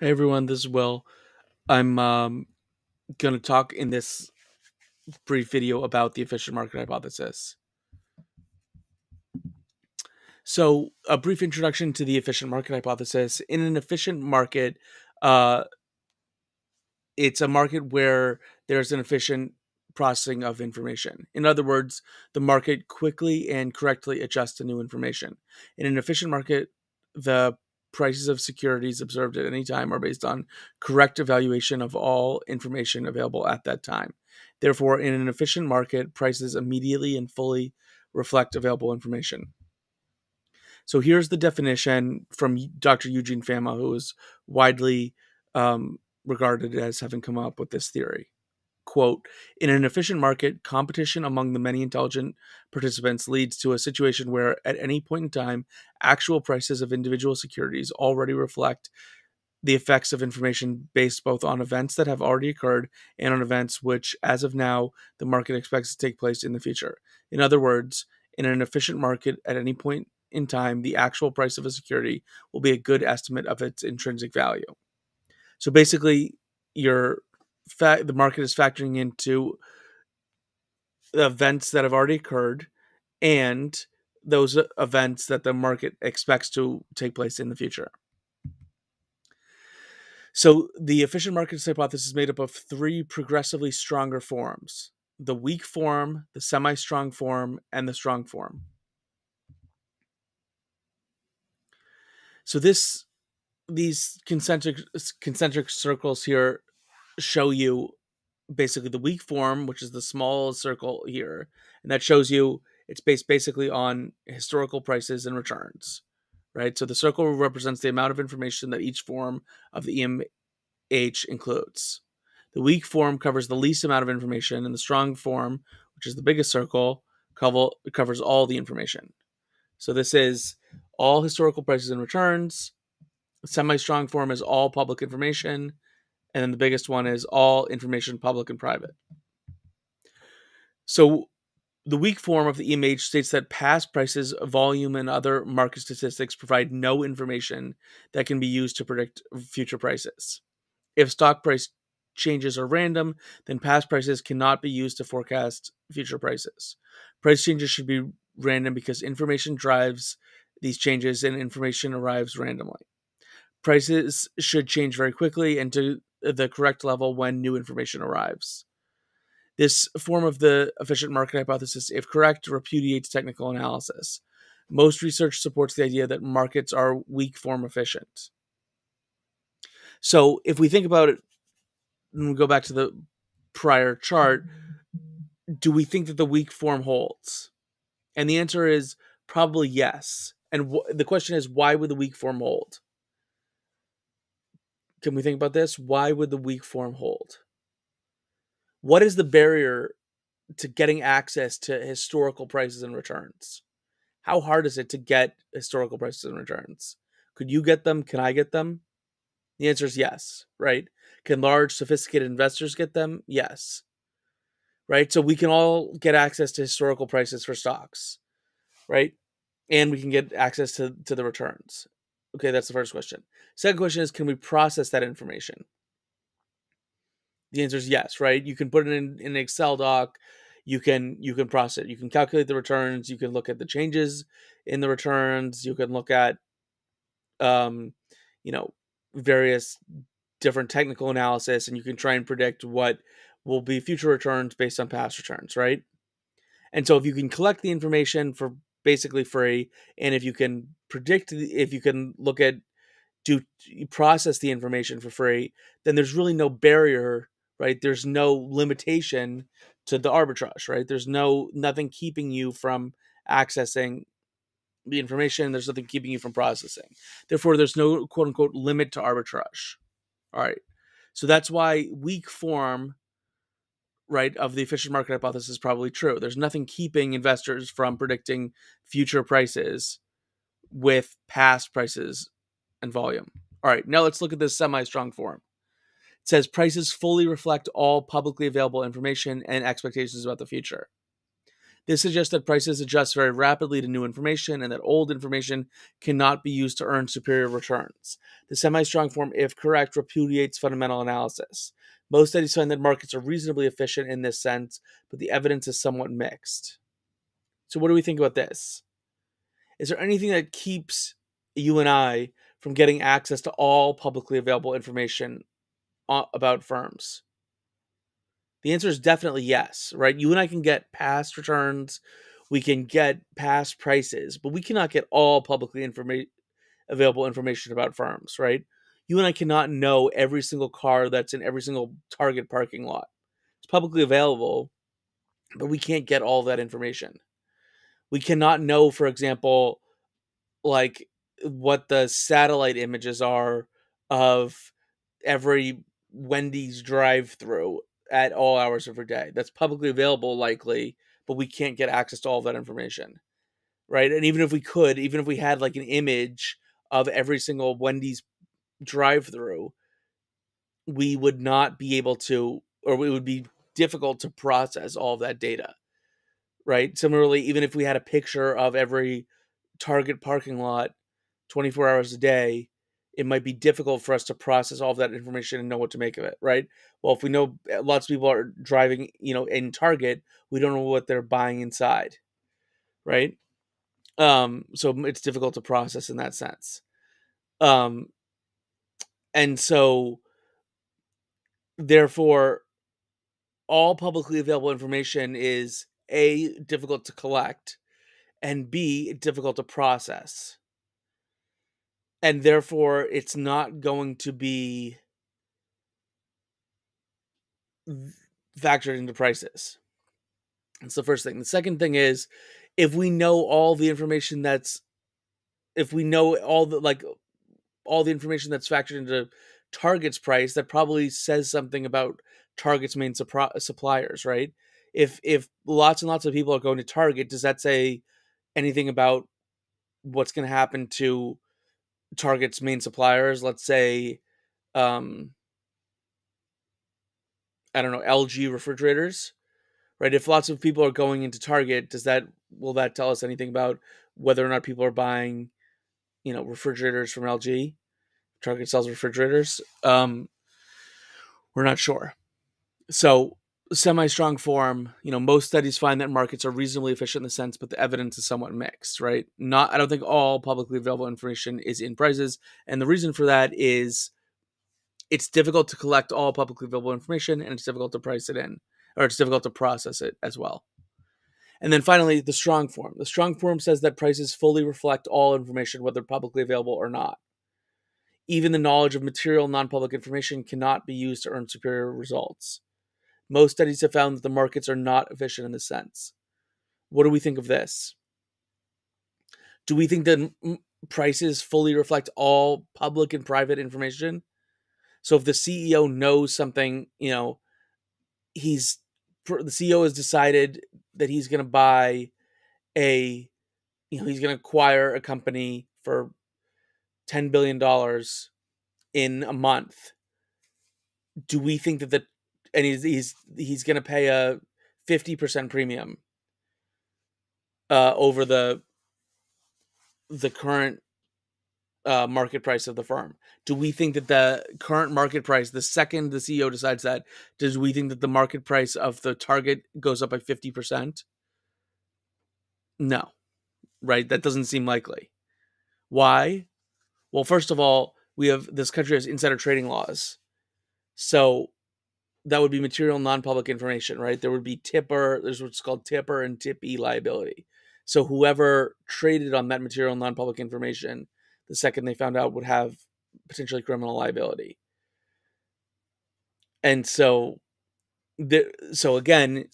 Hey everyone, this is Will. I'm um, going to talk in this brief video about the efficient market hypothesis. So, a brief introduction to the efficient market hypothesis. In an efficient market, uh, it's a market where there's an efficient processing of information. In other words, the market quickly and correctly adjusts to new information. In an efficient market, the prices of securities observed at any time are based on correct evaluation of all information available at that time. Therefore, in an efficient market, prices immediately and fully reflect available information. So here's the definition from Dr. Eugene Fama, who is widely um, regarded as having come up with this theory quote in an efficient market competition among the many intelligent participants leads to a situation where at any point in time actual prices of individual securities already reflect the effects of information based both on events that have already occurred and on events which as of now the market expects to take place in the future. In other words in an efficient market at any point in time the actual price of a security will be a good estimate of its intrinsic value. So basically your fa- the market is factoring into events that have already occurred and those uh, events that the market expects to take place in the future. So the efficient markets hypothesis is made up of three progressively stronger forms: the weak form, the semi-strong form, and the strong form. So this these concentric concentric circles here show you basically the weak form, which is the small circle here, and that shows you it's based basically on historical prices and returns, right? So the circle represents the amount of information that each form of the EMH includes. The weak form covers the least amount of information, and the strong form, which is the biggest circle, cover, covers all the information. So this is all historical prices and returns. Semi-strong form is all public information, and then the biggest one is all information public and private. So the weak form of the EMH states that past prices, volume, and other market statistics provide no information that can be used to predict future prices. If stock price changes are random, then past prices cannot be used to forecast future prices. Price changes should be random because information drives these changes and information arrives randomly. Prices should change very quickly and to the correct level when new information arrives. This form of the efficient market hypothesis, if correct, repudiates technical analysis. Most research supports the idea that markets are weak form efficient. So if we think about it, and we go back to the prior chart, do we think that the weak form holds? And the answer is probably yes. And the question is, why would the weak form hold? Can we think about this? Why would the weak form hold? What is the barrier to getting access to historical prices and returns? How hard is it to get historical prices and returns? Could you get them? Can I get them? The answer is yes, right? Can large, sophisticated investors get them? Yes. Right? So we can all get access to historical prices for stocks, right? And we can get access to, to the returns. Okay, that's the first question. Second question is can we process that information? The answer is yes, right? You can put it in, in an Excel doc, you can you can process it. You can calculate the returns, you can look at the changes in the returns, you can look at um, you know, various different technical analysis and you can try and predict what will be future returns based on past returns, right? And so if you can collect the information for basically free and if you can predict if you can look at do you process the information for free then there's really no barrier right? There's no limitation to the arbitrage right? There's no nothing keeping you from accessing the information there's nothing keeping you from processing. Therefore there's no quote unquote limit to arbitrage all right? So that's why weak form right of the efficient market hypothesis is probably true. There's nothing keeping investors from predicting future prices with past prices and volume all right now let's look at this semi-strong form it says prices fully reflect all publicly available information and expectations about the future This suggests that prices adjust very rapidly to new information and that old information cannot be used to earn superior returns. The semi strong form, if correct, repudiates fundamental analysis. Most studies find that markets are reasonably efficient in this sense, but the evidence is somewhat mixed. So, what do we think about this? Is there anything that keeps you and I from getting access to all publicly available information uh, about firms? The answer is definitely yes, right? You and I can get past returns, we can get past prices, but we cannot get all publicly informa- available information about firms, right? You and I cannot know every single car that's in every single Target parking lot. It's publicly available, but we can't get all that information. We cannot know, for example, like what the satellite images are of every Wendy's drive through at all hours of our day. That's publicly available, likely, but we can't get access to all of that information. Right. And even if we could, even if we had like an image of every single Wendy's drive through, we would not be able to, or it would be difficult to process all of that data. Right. Similarly, even if we had a picture of every Target parking lot 24 hours a day, it might be difficult for us to process all of that information and know what to make of it, right? Well, if we know eh, lots of people are driving, you know, in Target, we don't know what they're buying inside, right? Um, so it's difficult to process in that sense. Um, and so, therefore, all publicly available information is a difficult to collect, and b difficult to process and therefore it's not going to be factored into prices. That's the first thing. The second thing is if we know all the information that's if we know all the like all the information that's factored into Target's price, that probably says something about Target's main suppliers, right? If if lots and lots of people are going to Target, does that say anything about what's going to happen to Target's main suppliers, let's say um I don't know, LG refrigerators, right? If lots of people are going into Target, does that will that tell us anything about whether or not people are buying, you know, refrigerators from LG? Target sells refrigerators. Um we're not sure. So semi-strong form. You know most studies find that markets are reasonably efficient in the sense but the evidence is somewhat mixed right? Not i don't think all publicly available information is in prices and the reason for that is it's difficult to collect all publicly available information and it's difficult to price it in or it's difficult to process it as well. And then finally the strong form. The strong form says that prices fully reflect all information whether publicly available or not. Even the knowledge of material non-public information cannot be used to earn superior results most studies have found that the markets are not efficient in this sense. What do we think of this? Do we think that prices fully reflect all public and private information? So if the CEO knows something, you know, he's the CEO has decided that he's going to buy a, you know, he's going to acquire a company for $10 billion in a month. Do we think that the and he's he's he's going to pay a 50% premium uh, over the the current uh, market price of the firm. Do we think that the current market price, the second the CEO decides that, does we think that the market price of the target goes up by 50%? No, right? That doesn't seem likely. Why? Well, first of all, we have this country has insider trading laws. So that would be material non-public information, right? There would be tipper, there's what's called tipper and tippee liability. So whoever traded on that material non-public information, the second they found out would have potentially criminal liability. And so the so again,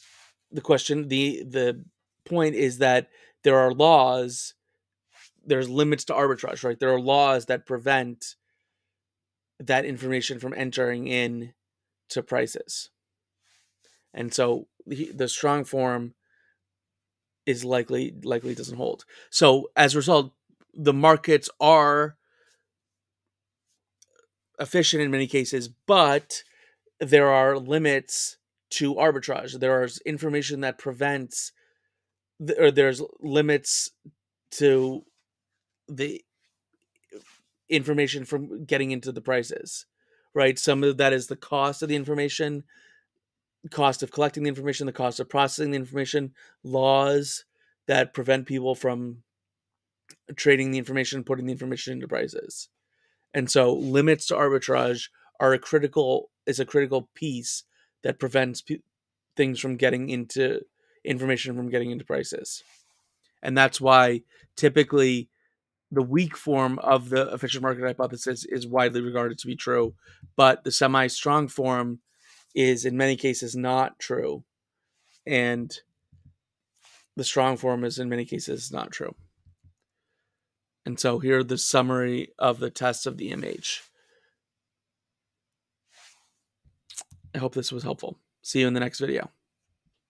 the question the the point is that there are laws there's limits to arbitrage, right? There are laws that prevent that information from entering in to prices. And so the, the strong form is likely likely doesn't hold. So as a result, the markets are efficient in many cases, but there are limits to arbitrage. There is information that prevents or there's limits to the information from getting into the prices right? Some of that is the cost of the information cost of collecting the information the cost of processing the information laws that prevent people from trading the information putting the information into prices. And so limits to arbitrage are a critical is a critical piece that prevents pe- things from getting into information from getting into prices. And that's why typically the weak form of the efficient market hypothesis is widely regarded to be true, but the semi strong form is in many cases not true. And the strong form is in many cases not true. And so here are the summary of the tests of the EMH. I hope this was helpful. See you in the next video.